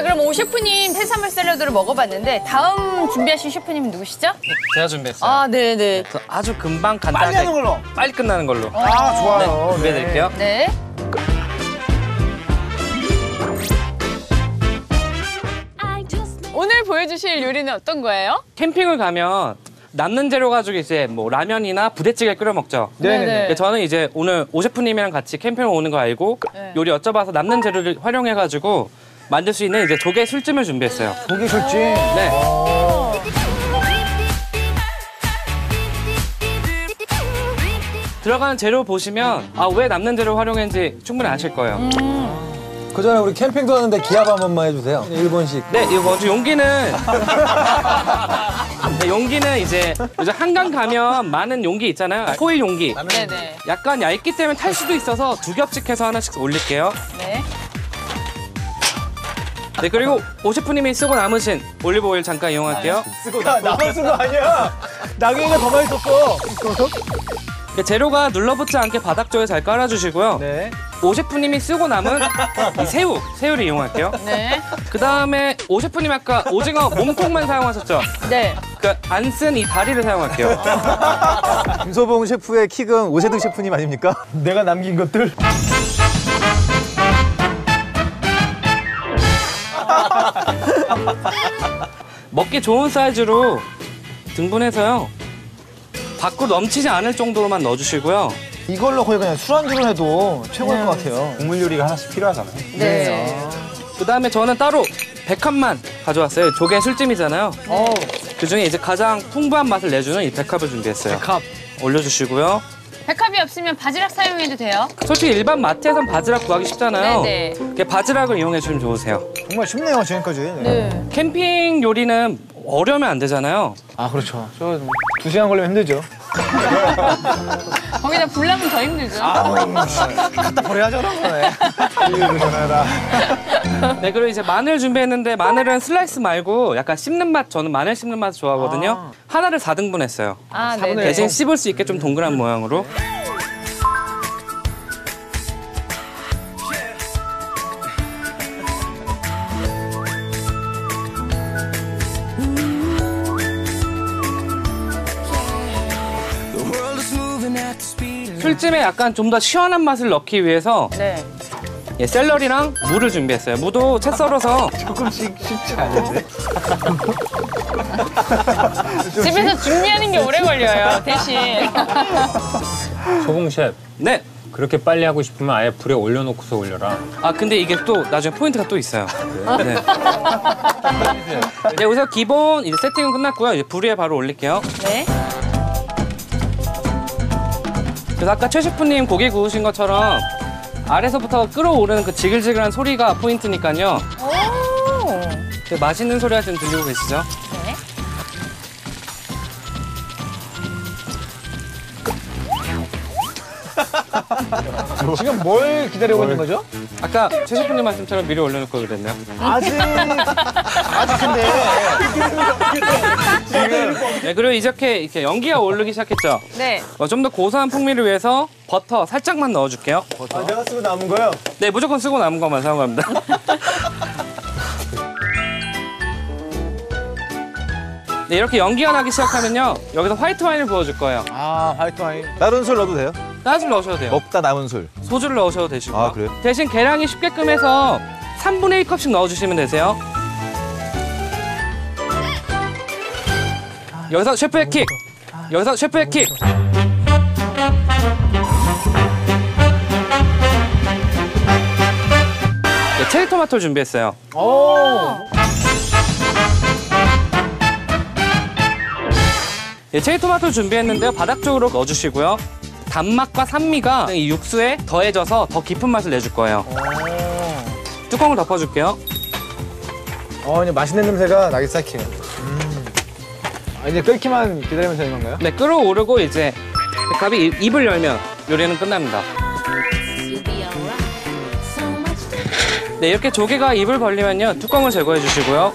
자, 그럼 오 셰프님 해산물 샐러드를 먹어봤는데 다음 준비하신 셰프님은 누구시죠? 제가 준비했어요. 아, 네네. 그래서 아주 금방 빨리 간단하게 하는 걸로. 빨리 끝나는 걸로 아, 좋아요. 준비해드릴게요. 네. 오늘 보여주실 요리는 어떤 거예요? 캠핑을 가면 남는 재료 가지고 이제 뭐 라면이나 부대찌개 끓여 먹죠. 네네네. 근데 저는 이제 오늘 오 셰프님이랑 같이 캠핑을 오는 거 알고 네. 요리 여쭤봐서 남는 재료를 활용해가지고 만들 수 있는 이제 조개 술찜을 준비했어요. 고기 술찜. 네. 들어가는 재료 보시면 아 왜 남는 재료 활용했는지 충분히 아실 거예요. 그 전에 우리 캠핑도 하는데 기합 한 번만 해주세요. 일본식. 네, 이거 먼저 용기는 네, 용기는 이제 요즘 한강 가면 많은 용기 있잖아요. 호일 용기. 네네. 약간 얇기 때문에 탈 수도 있어서 두 겹씩 해서 하나씩 올릴게요. 네. 네, 그리고 오 셰프님이 쓰고 남으신 올리브 오일 잠깐 이용할게요. 야, 나만 쓴거 아니야. 나경이가 더 많이 썼어. 네, 재료가 눌러붙지 않게 바닥 쪽에 잘 깔아주시고요. 네. 오 셰프님이 쓰고 남은 이 새우, 새우를 이용할게요. 네. 그 다음에 오 셰프님 아까 오징어 몸통만 사용하셨죠? 네. 그안쓴 이 다리를 사용할게요. 김소봉 셰프의 킥은 오세득 셰프님 아닙니까? 내가 남긴 것들. 먹기 좋은 사이즈로 등분해서요. 밖으로 넘치지 않을 정도로만 넣어주시고요. 이걸로 거의 그냥 술안주로 해도 최고일 것 같아요. 국물 요리가 하나씩 필요하잖아요. 네. 그 다음에 저는 따로 백합만 가져왔어요. 조개 술찜이잖아요. 어, 그 중에 이제 가장 풍부한 맛을 내주는 이 백합을 준비했어요. 백합. 올려주시고요. 백합이 없으면 바지락 사용해도 돼요? 솔직히 일반 마트에선 바지락 구하기 쉽잖아요. 네네. 이렇게 바지락을 이용해 주면 좋으세요. 정말 쉽네요, 지금까지. 네. 캠핑 요리는 어려우면 안 되잖아요. 아, 그렇죠. 저 두 시간 걸리면 힘들죠. 거기다 불나면 더 힘들죠? 갖다 버려야죠, 네. 네, 그리고 이제 마늘 준비했는데 마늘은 슬라이스 말고 약간 씹는 맛, 저는 마늘 씹는 맛 좋아하거든요. 하나를 4등분 했어요. 아, 사분의 네. 대신 씹을 수 있게 좀 동그란 모양으로. 술찜에 약간 좀 더 시원한 맛을 넣기 위해서 네. 예, 샐러리랑 무를 준비했어요. 무도 채 썰어서 조금씩 쉽지 않은데. 집에서 준비하는 게 오래 걸려요, 대신. 소봉 셰프, 네. 그렇게 빨리 하고 싶으면 아예 불에 올려놓고서 올려라. 아 근데 이게 또 나중에 포인트가 또 있어요. 네. 네, 우선 기본 이제 세팅은 끝났고요. 이제 불 위에 바로 올릴게요. 네. 그래서 아까 최 셰프님 고기 구우신 것처럼 아래서부터 끓어오르는 그 지글지글한 소리가 포인트니까요. 오. 그 맛있는 소리가 지금 들리고 계시죠? 지금 뭘 기다리고 있는 거죠? 아까 최 셰프님 말씀처럼 미리 올려놓을 걸 그랬나요? 아직, 아직 근데. 네, 그리고 이렇게 이렇게 연기가 오르기 시작했죠. 네. 어, 좀 더 고소한 풍미를 위해서 버터 살짝만 넣어줄게요. 아, 내가 쓰고 남은 거요? 네, 무조건 쓰고 남은 것만 사용합니다. 네, 이렇게 연기가 나기 시작하면요. 여기서 화이트 와인을 부어줄 거예요. 아, 화이트 와인. 다른 술 넣어도 돼요? 따줄 넣으셔도 돼요. 먹다 남은 술. 소주를 넣으셔도 되시고요. 아, 그래요? 대신 계량이 쉽게끔 해서 3분의 1컵씩 넣어주시면 되세요. 여기서 셰프의 킥! 여기서 셰프의 킥! 네, 체리 토마토를 준비했어요. 오. 예, 체리 토마토 준비했는데요. 바닥 쪽으로 넣어주시고요. 단맛과 산미가 이 육수에 더해져서 더 깊은 맛을 내줄 거예요. 뚜껑을 덮어줄게요. 어, 이제 맛있는 냄새가 나기 시작해요. 음. 아, 이제 끓기만 기다리면 되는 건가요? 네, 끓어오르고 이제 백합이 입- 입을 열면 요리는 끝납니다. 네, 이렇게 조개가 입을 벌리면요. 뚜껑을 제거해 주시고요.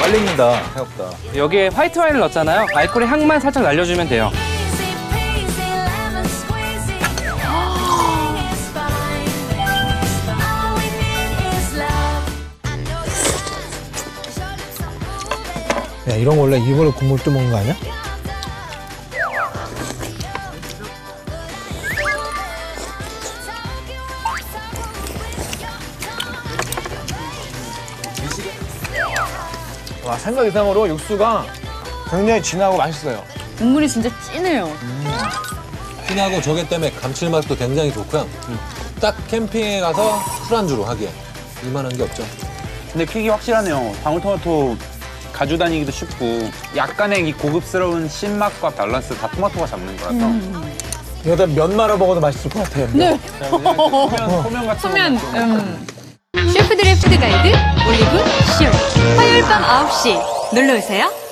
빨리 익는다 생각보다. 여기에 화이트 와인을 넣었잖아요. 알코올의 향만 살짝 날려주면 돼요. 야 이런 거 원래 입으로 국물 뜨먹는 거 아니야? 와 생각 이상으로 육수가 굉장히 진하고 맛있어요. 국물이 진짜 진해요. 진하고 저게 때문에 감칠맛도 굉장히 좋고요. 딱 캠핑에 가서 술안주로 하기에 이만한 게 없죠. 근데 킥이 확실하네요. 방울토마토 가져다니기도 쉽고 약간의 이 고급스러운 신맛과 밸런스 다 토마토가 잡는 거라서 여기다 면 말아 먹어도 맛있을 것 같아요. 네. 소면, 소면 같은 소면, 음. 셰프들의 푸드 가이드 올리브 쇼 화요일 밤 9시 놀러 오세요.